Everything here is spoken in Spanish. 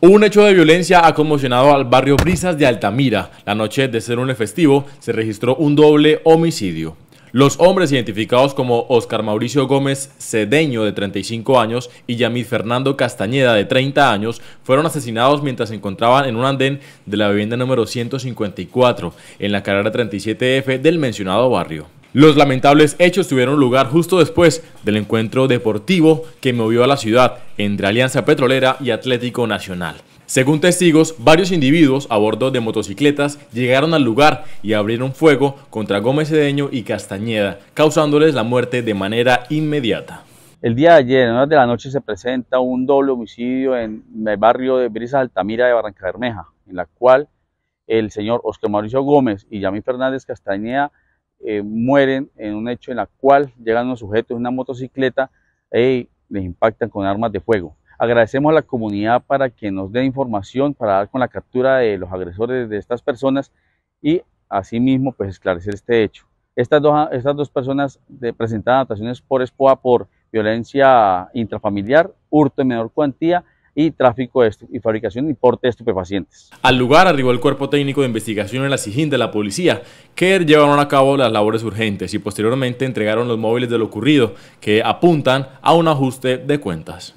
Un hecho de violencia ha conmocionado al barrio Brisas de Altamira. La noche de ser un festivo se registró un doble homicidio. Los hombres identificados como Oscar Mauricio Gómez Cedeño, de 35 años, y Yamid Fernando Castañeda, de 30 años, fueron asesinados mientras se encontraban en un andén de la vivienda número 154, en la carrera 37F del mencionado barrio. Los lamentables hechos tuvieron lugar justo después del encuentro deportivo que movió a la ciudad entre Alianza Petrolera y Atlético Nacional. Según testigos, varios individuos a bordo de motocicletas llegaron al lugar y abrieron fuego contra Gómez Cedeño y Castañeda, causándoles la muerte de manera inmediata. El día de ayer, en horas de la noche, se presenta un doble homicidio en el barrio de Brisas Altamira de Barranca Bermeja, en la cual el señor Oscar Mauricio Gómez y Yamí Fernández Castañeda eh, mueren en un hecho en la cual llegan unos sujetos en una motocicleta y les impactan con armas de fuego. Agradecemos a la comunidad para que nos dé información para dar con la captura de los agresores de estas personas y asimismo pues esclarecer este hecho. Estas dos, estas dos personas presentaron anotaciones por ESPOA por violencia intrafamiliar, hurto en menor cuantía y tráfico y fabricación y porte de estupefacientes. Al lugar arribó el cuerpo técnico de investigación en la SIGIN de la policía, que llevaron a cabo las labores urgentes y posteriormente entregaron los móviles de lo ocurrido, que apuntan a un ajuste de cuentas.